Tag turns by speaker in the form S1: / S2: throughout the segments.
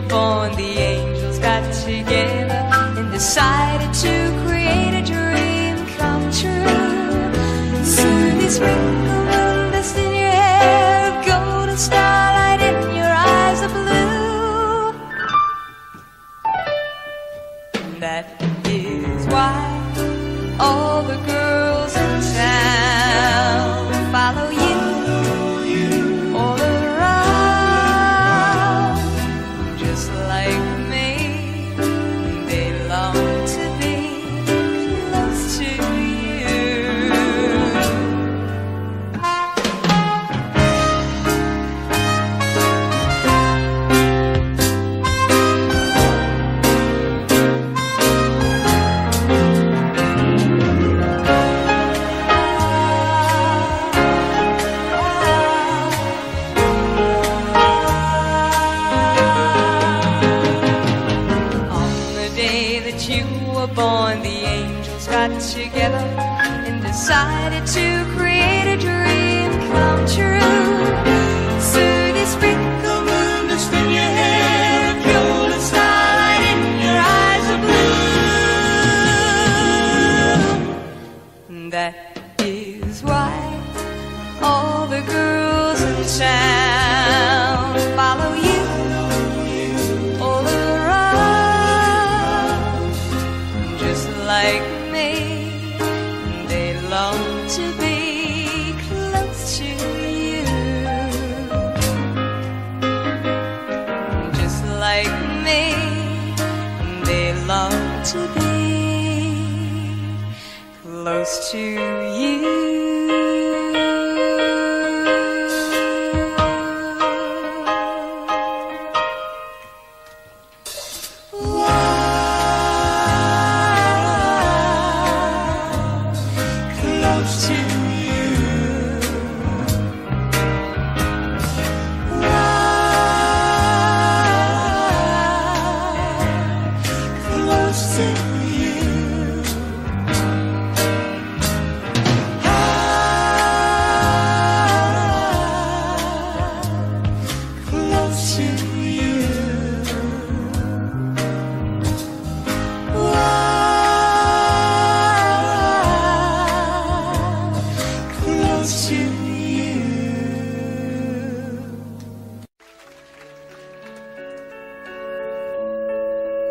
S1: were born, the angels got together and decided to create a dream come true. Soon these wrinkle moon dust in your hair, golden starlight in your eyes of blue. That is why all the girls in town. to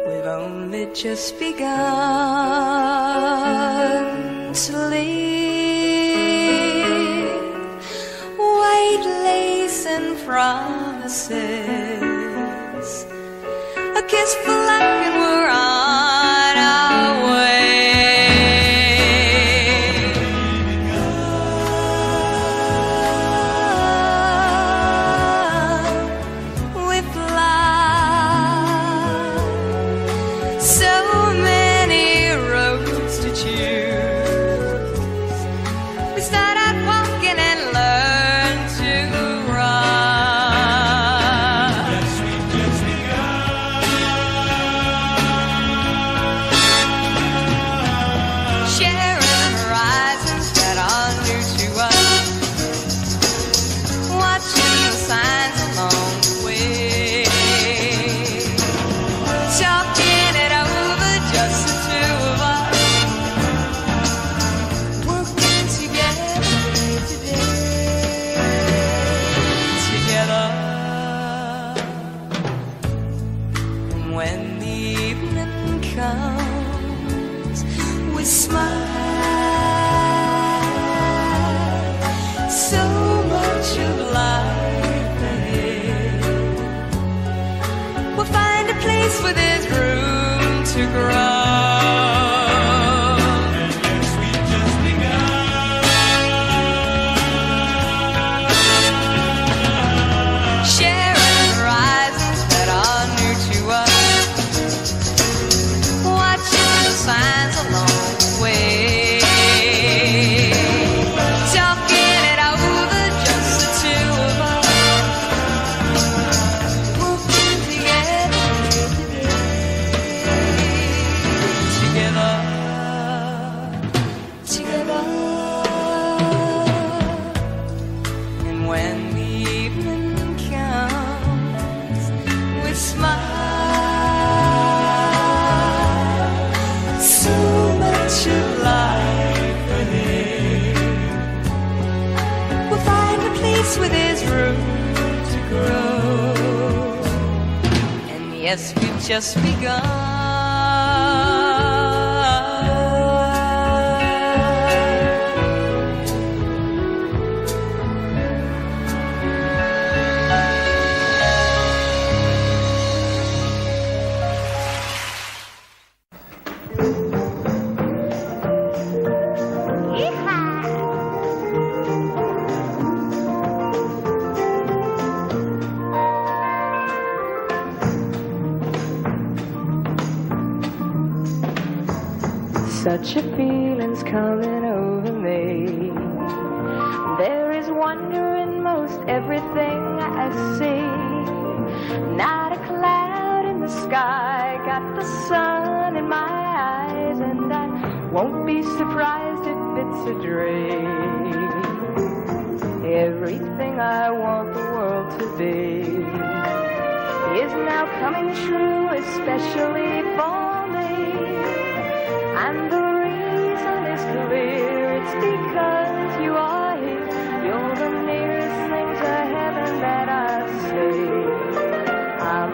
S1: We've only just begun to leave white lace and promises, a kiss for life. when the evening comes, we smile. Yes, we've just begun.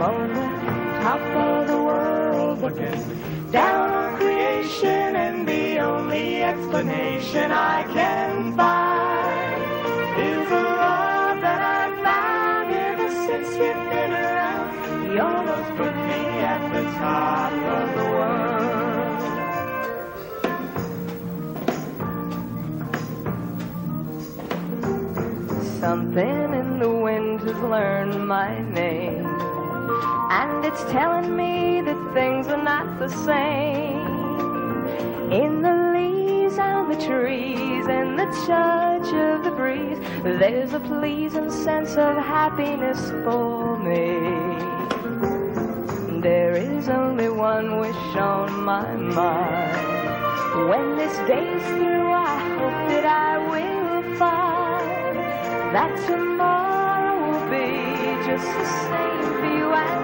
S1: On the top of the world looking down on creation, and the only explanation I can find is the love that I found ever since you've been around. You almost put me at the top of the world. Something in the wind has learned my name. And it's telling me that things are not the same. In the leaves and the trees and the touch of the breeze, there's a pleasing sense of happiness for me. There is only one wish on my mind. When this day's through, I hope that I will find that tomorrow will be just the same for you.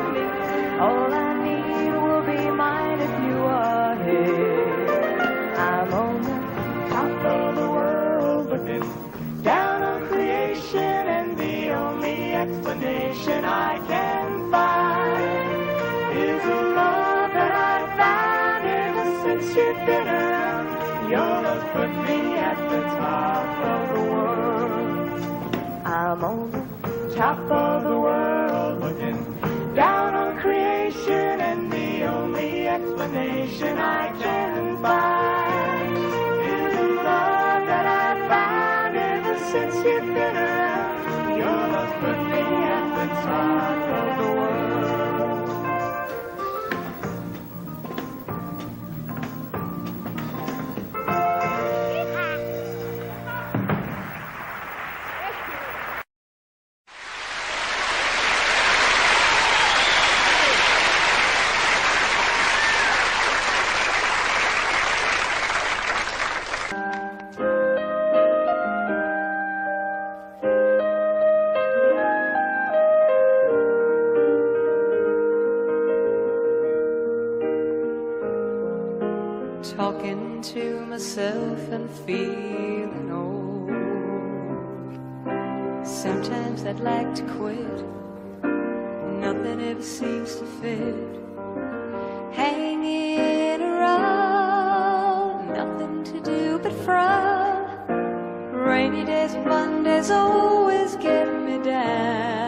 S1: All I need will be mine if you are here. I'm on the top of the world looking down on creation, and the only explanation I can find is the love that I've found ever since you've been around. Your love put me at the top of the world. I'm on the top of the world explanation I can find is the love that I've found ever since you've been around. Sometimes I'd like to quit. Nothing ever seems to fit. Hanging around, nothing to do but frown. Rainy days Mondays always get me down.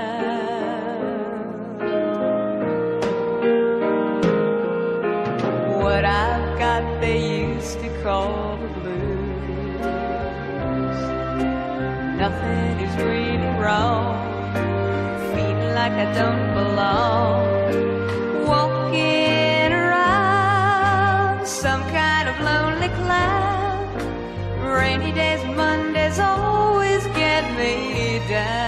S1: Don't belong. Walking around some kind of lonely cloud. Rainy days, Mondays always get me down.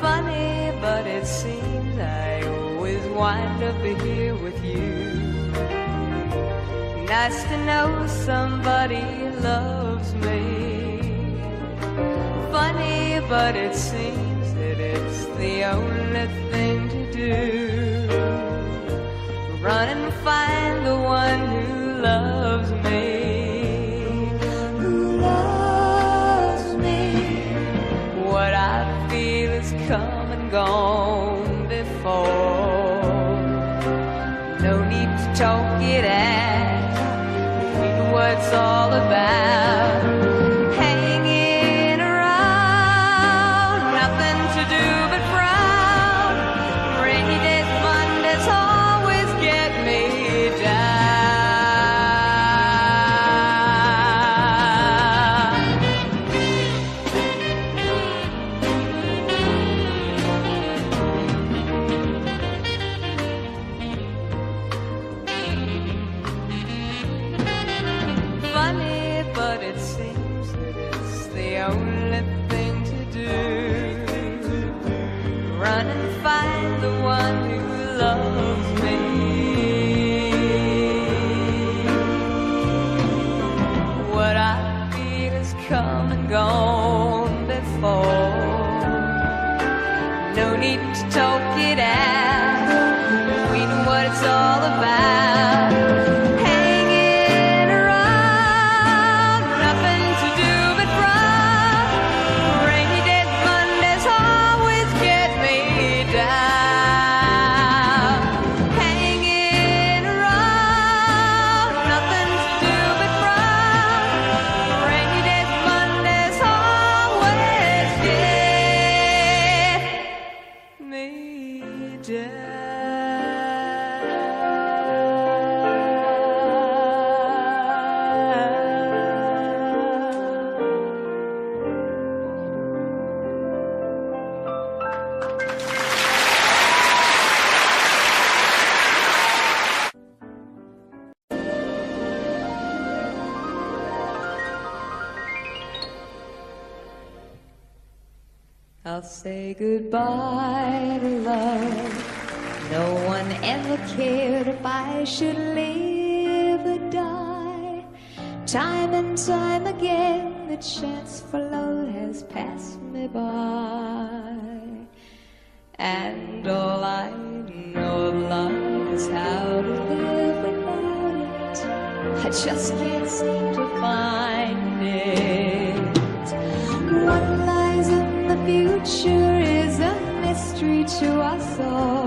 S1: Funny, but it seems I always wind up here with you. Nice to know somebody loves but it say goodbye to love. No one ever cared if I should live or die. Time and time again, the chance for love has passed me by. And all I know of love is how to live without it. I just can't seem to find it. What lies in Sure is a mystery to us all.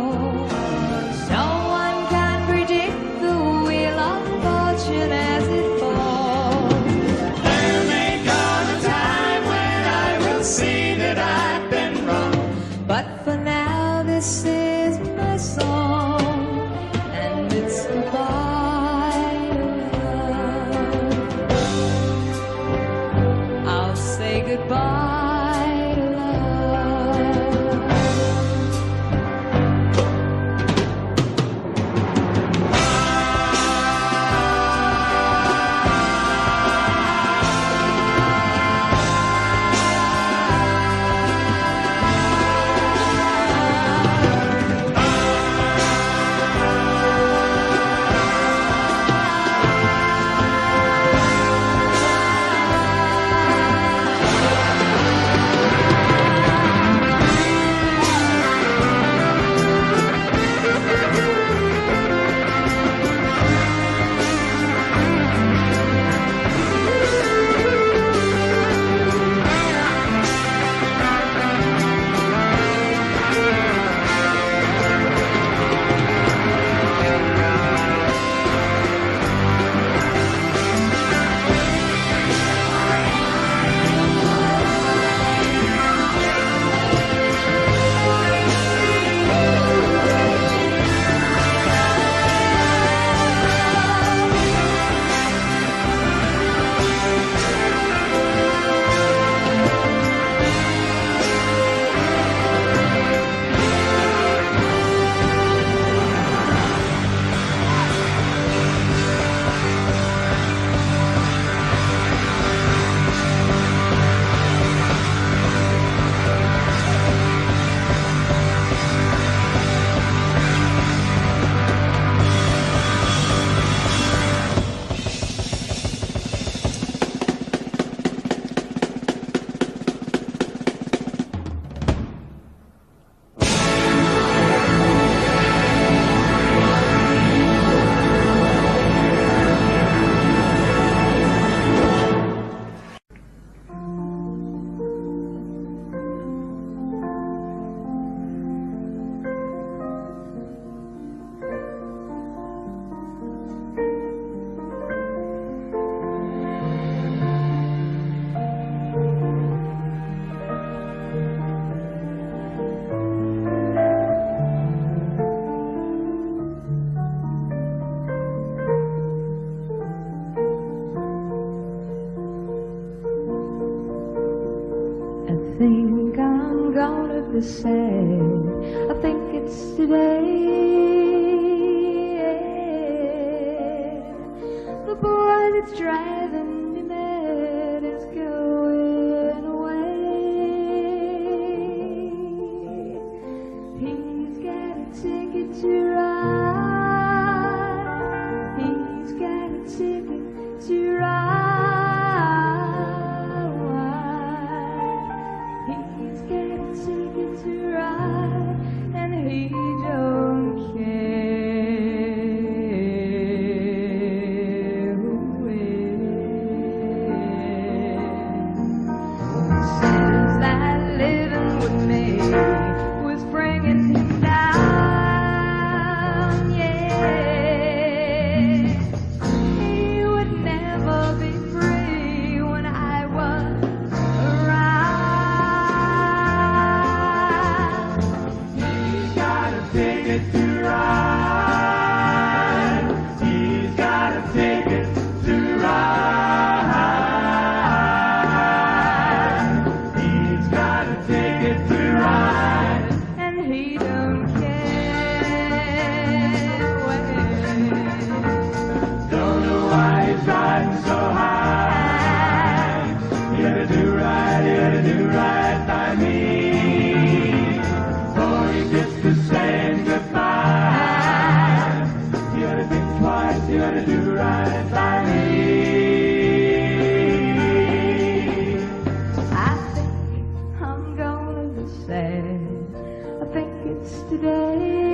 S1: the same. Today.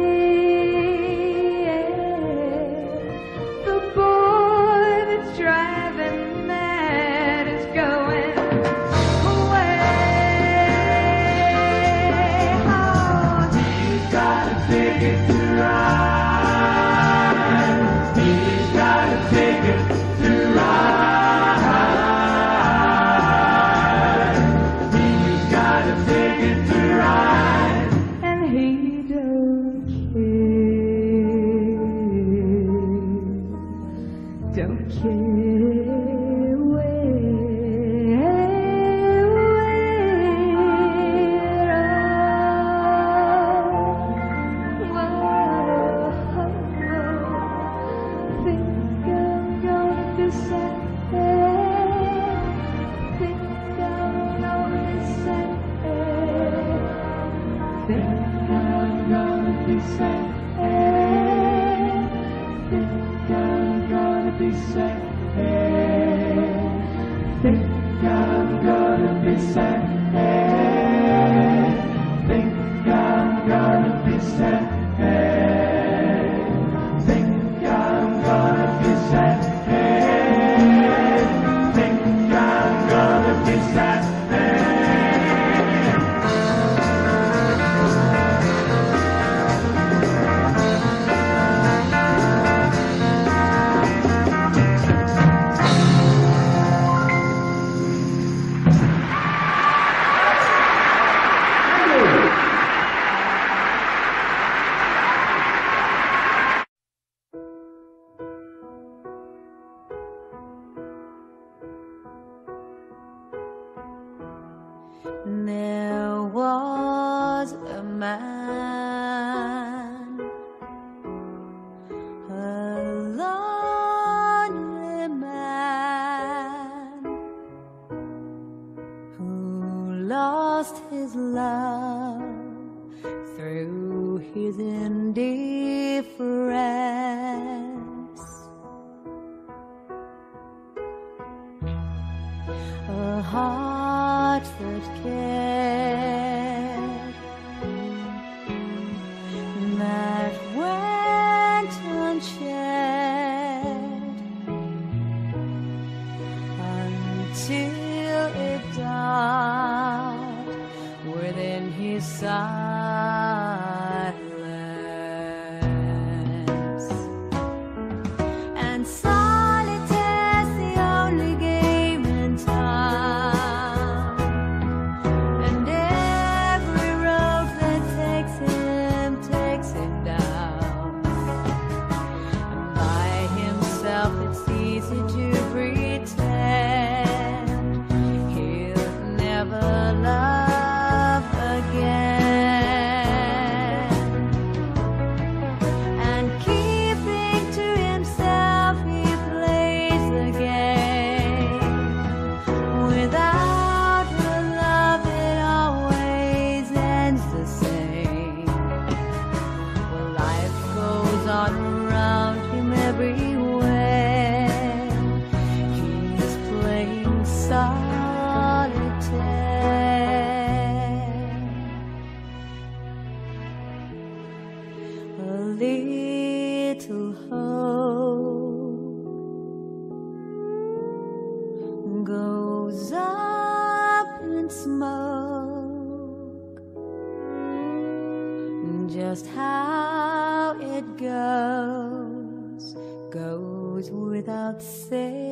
S2: just how it goes, goes without saying.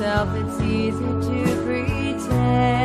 S2: it's easy to pretend.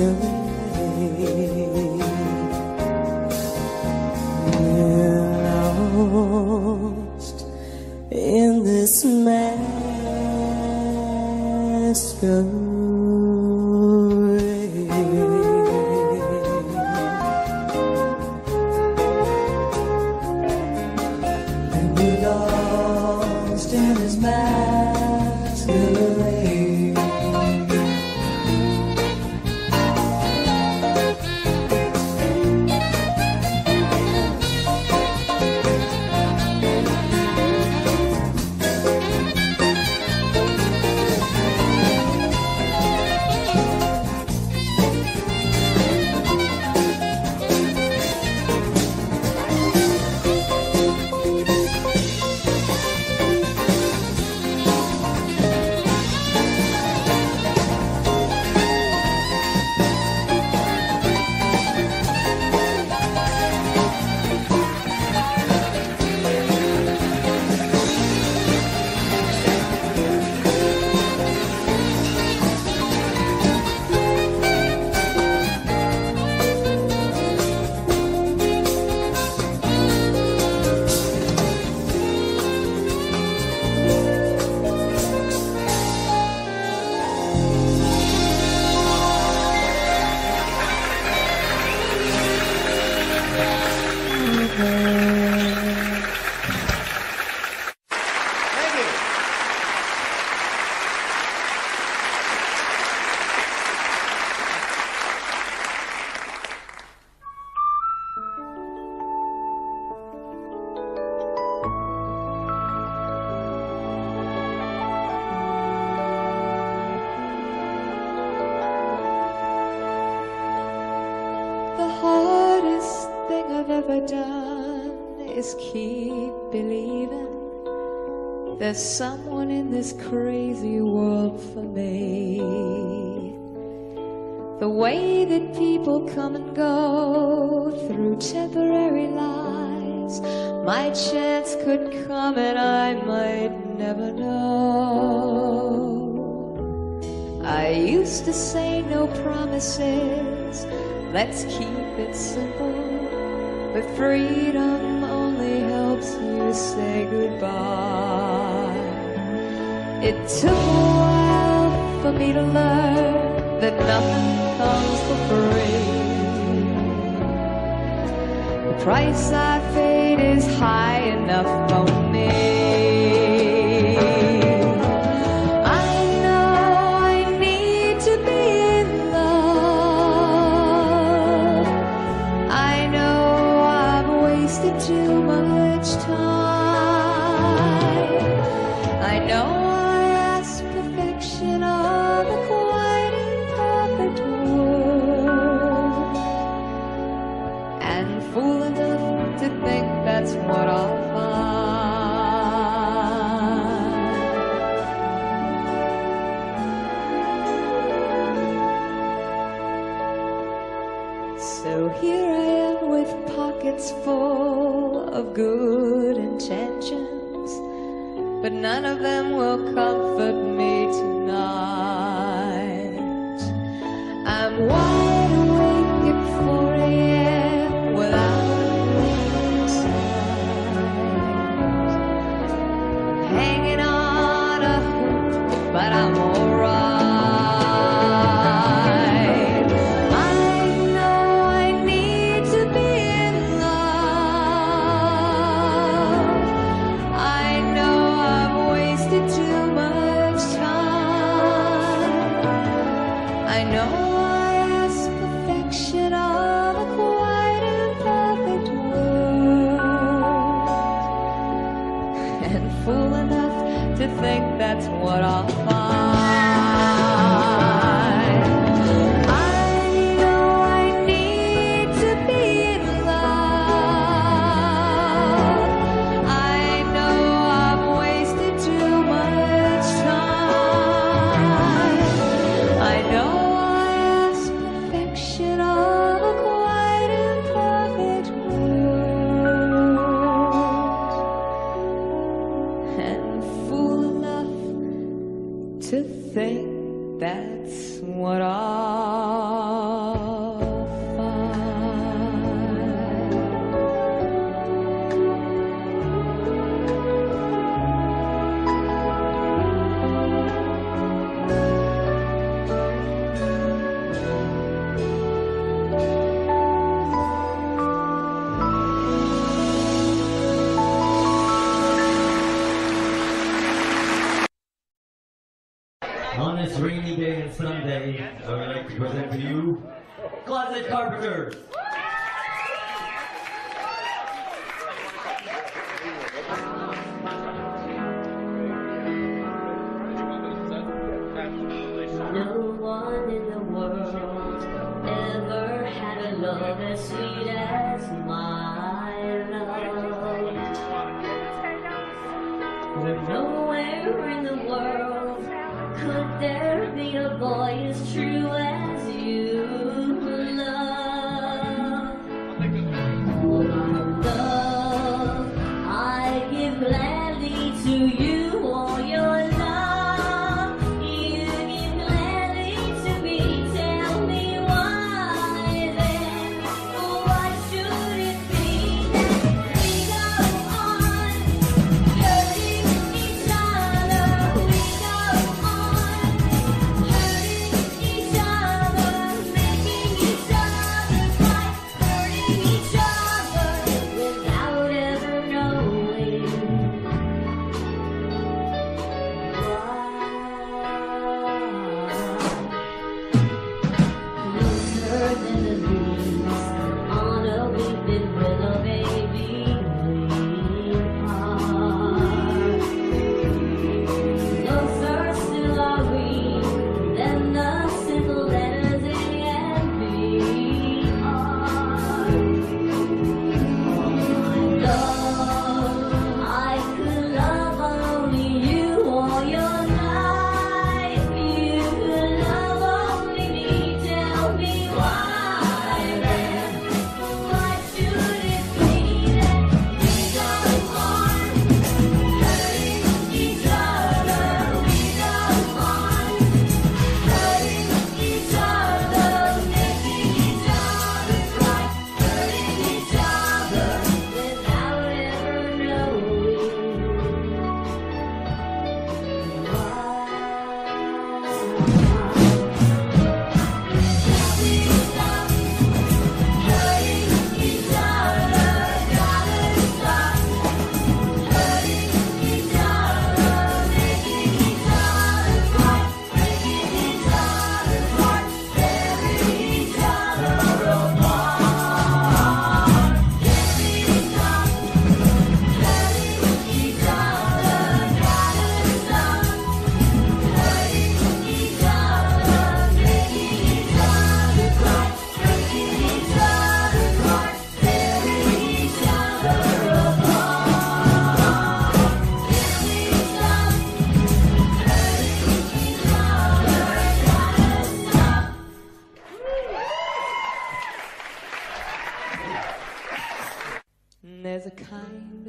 S3: We're lost in this masquerade.
S1: There's someone in this crazy world for me. The way that people come and go through temporary lives, my chance could come and I might never know. I used to say no promises, let's keep it simple. But freedom only helps you say goodbye. It took a while for me to learn that nothing comes for free. The price I paid is high enough So here I am with pockets full of good intentions, but none of them will comfort me tonight. I'm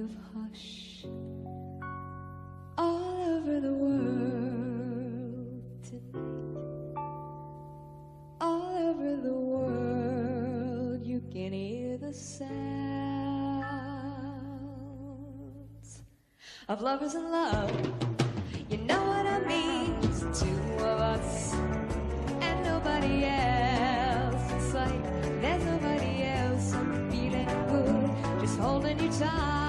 S1: of hush all over the world tonight. All over the world, you can hear the sounds of lovers in love. You know what I mean? Just two of us and nobody else. It's like there's nobody else. I'm feeling good, just holding you tight.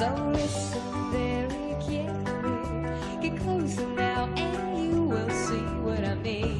S1: So listen very carefully, get closer now and you will see what I mean.